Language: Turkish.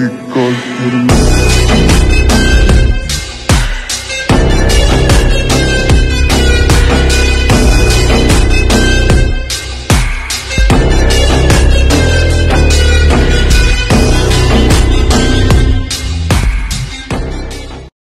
dakika 20